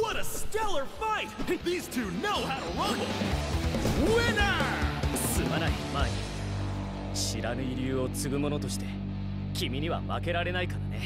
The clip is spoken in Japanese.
What a stellar fight! These two know how to rumble! Winner! すまないマイ知らぬ理由を継ぐ者として君には負けられないからね